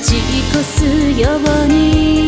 ち越すように。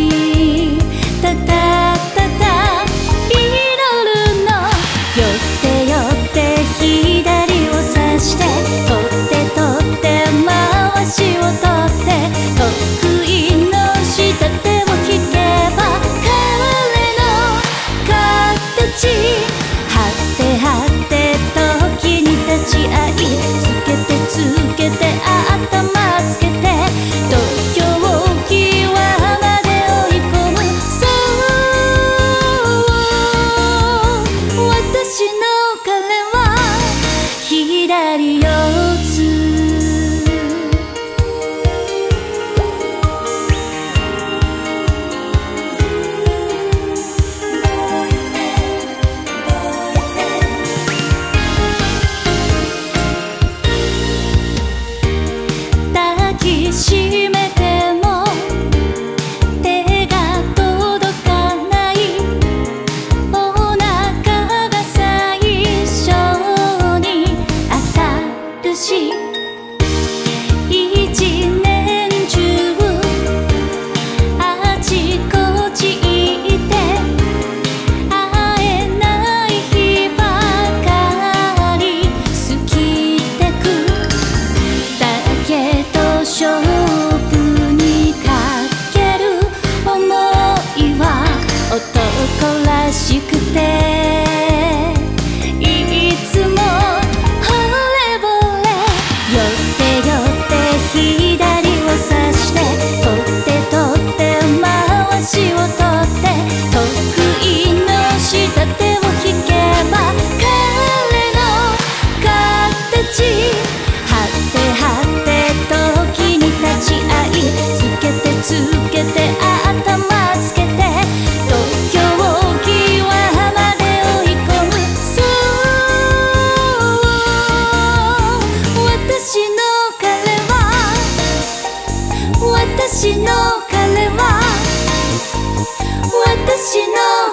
私の彼は私の